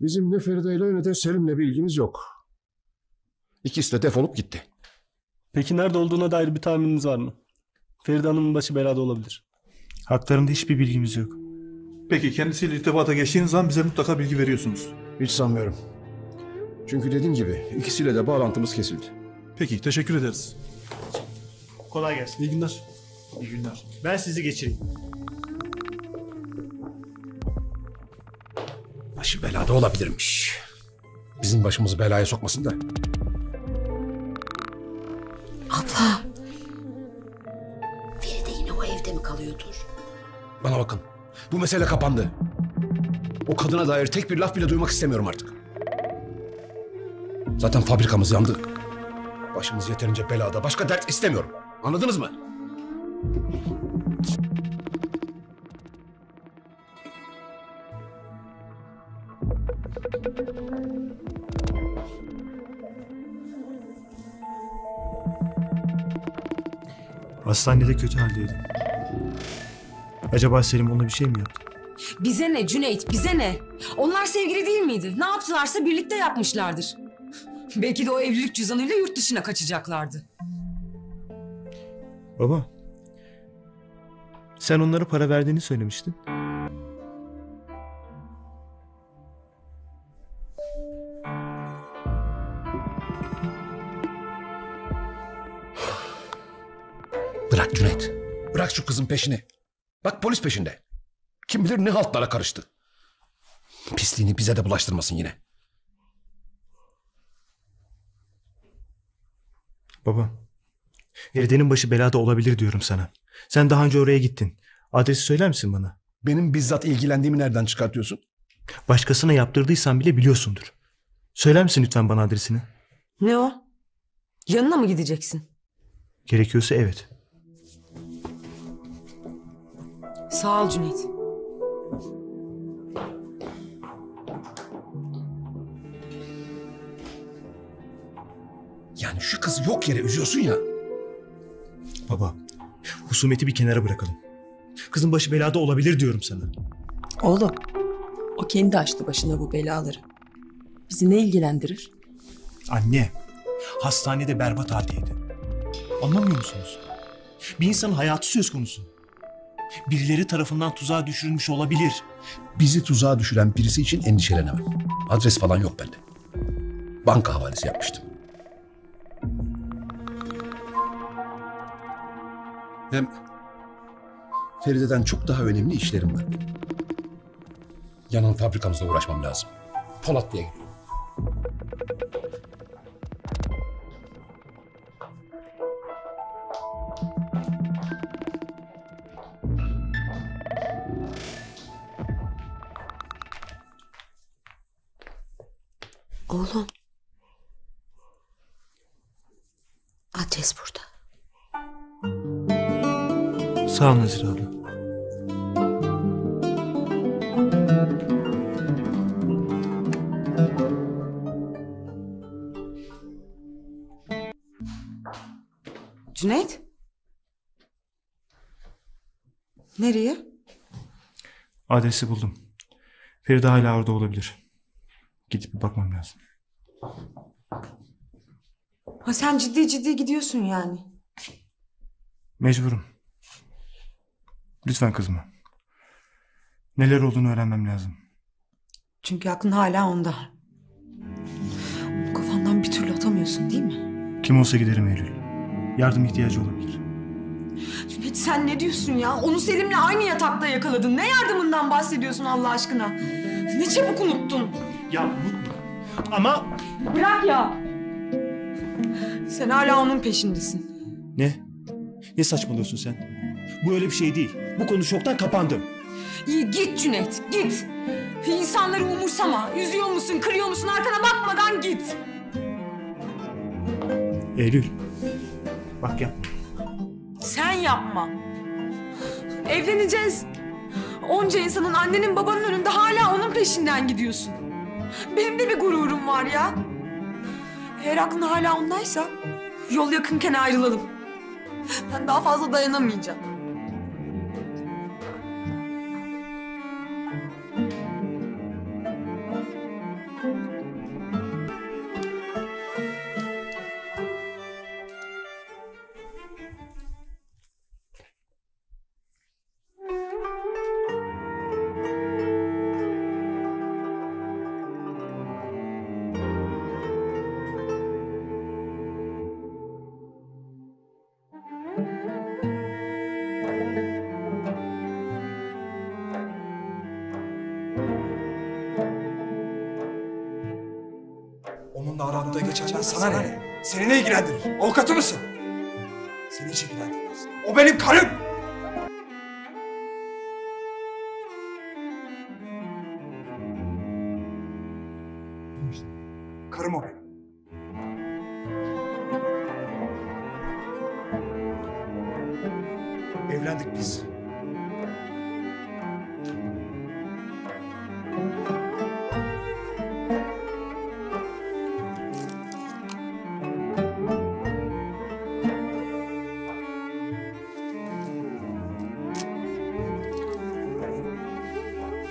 Bizim ne Feride ile ne de Selim'le bir ilgimiz yok. İkisi de defolup gitti. Peki nerede olduğuna dair bir tahmininiz var mı? Feride Hanım'ın başı belada olabilir. Haklarında hiçbir bilgimiz yok. Peki kendisiyle irtibata geçtiğiniz zaman bize mutlaka bilgi veriyorsunuz. Hiç sanmıyorum. Çünkü dediğim gibi ikisiyle de bağlantımız kesildi. Peki teşekkür ederiz. Kolay gelsin. İyi günler. İyi günler. Ben sizi geçireyim. Başı belada olabilirmiş. Bizim başımızı belaya sokmasın da. Abla. Feride yine o evde mi kalıyordur? Bana bakın. Bu mesele kapandı. O kadına dair tek bir laf bile duymak istemiyorum artık. Zaten fabrikamız yandı. Başımız yeterince belada. Başka dert istemiyorum. Anladınız mı? Hastanede kötü haldeydi. Acaba Selim ona bir şey mi yaptı? Bize ne Cüneyt bize ne? Onlar sevgili değil miydi? Ne yaptılarsa birlikte yapmışlardır. Belki de o evlilik cüzdanıyla yurt dışına kaçacaklardı. Baba. Sen onlara para verdiğini söylemiştin. Şu kızın peşini. Bak polis peşinde. Kim bilir ne haltlara karıştı. Pisliğini bize de bulaştırmasın yine. Baba. Feride'nin başı belada olabilir diyorum sana. Sen daha önce oraya gittin. Adresi söyler misin bana? Benim bizzat ilgilendiğimi nereden çıkartıyorsun? Başkasına yaptırdıysan bile biliyorsundur. Söyler misin lütfen bana adresini? Ne o? Yanına mı gideceksin? Gerekiyorsa evet. Sağ ol Cüneyt. Yani şu kızı yok yere üzüyorsun ya. Baba. Husumeti bir kenara bırakalım. Kızın başı belada olabilir diyorum sana. Oğlum, o kendi açtı başına bu belaları. Bizi ne ilgilendirir? Anne. Hastanede berbat haldeydi. Anlamıyor musunuz? Bir insanın hayatı söz konusu. Birileri tarafından tuzağa düşürülmüş olabilir. Bizi tuzağa düşüren birisi için endişelenemem. Adres falan yok bende. Banka havalesi yapmıştım. Hem Feride'den çok daha önemli işlerim var. Yanan fabrikamızla uğraşmam lazım. Polatlı'ya gidiyorum. Adres burada. Sağ ol Nazire abla. Cüneyt? Nereye? Adresi buldum. Feride hala orada olabilir. Gidip bir bakmam lazım. Ha sen ciddi ciddi gidiyorsun yani. Mecburum. Lütfen kızma. Neler olduğunu öğrenmem lazım. Çünkü aklın hala onda. Bu kafandan bir türlü atamıyorsun değil mi? Kim olsa giderim Eylül. Yardım ihtiyacı olabilir. Cüneyt sen ne diyorsun ya? Onu Selim'le aynı yatakta yakaladın. Ne yardımından bahsediyorsun Allah aşkına? Ne çabuk unuttun. Ya unutma. Ama... Bırak ya. Sen hala onun peşindesin. Ne? Ne saçmalıyorsun sen? Bu öyle bir şey değil. Bu konu çoktan kapandı. İyi git Cüneyt git. İnsanları umursama. Üzüyor musun, kırıyor musun arkana bakmadan git. Eylül. Bak yapma. Sen yapma. Evleneceğiz. Onca insanın annenin babanın önünde hala onun peşinden gidiyorsun. Benim de bir gururum var ya. Eğer aklın hala ondaysa yol yakınken ayrılalım. Ben daha fazla dayanamayacağım. Onunla aramda geçenden sana ne? Seni ne ilgilendirir? Avukatı mısın? Seni hiç ilgilendirmez. O benim karım! Karım o benim. Evlendik biz.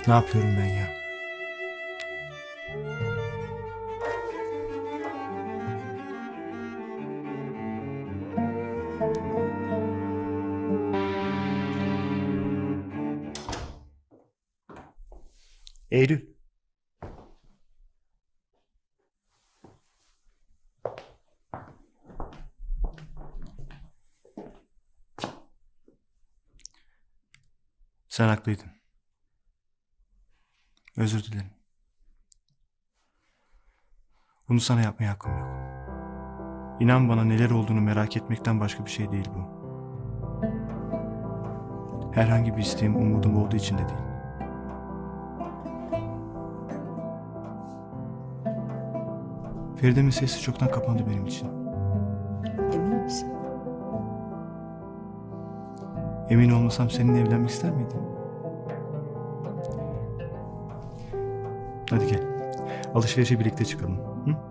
Ne yapıyorum ben ya? Eylül. Sen haklıydın. Özür dilerim. Bunu sana yapmaya hakkım yok. İnan bana neler olduğunu merak etmekten başka bir şey değil bu. Herhangi bir isteğim, umudum olduğu için de değil. Feride meselesi çoktan kapandı benim için. Emin misin? Emin olmasam seninle evlenmek ister miydim? Hadi gel. Alışverişe birlikte çıkalım. Hı?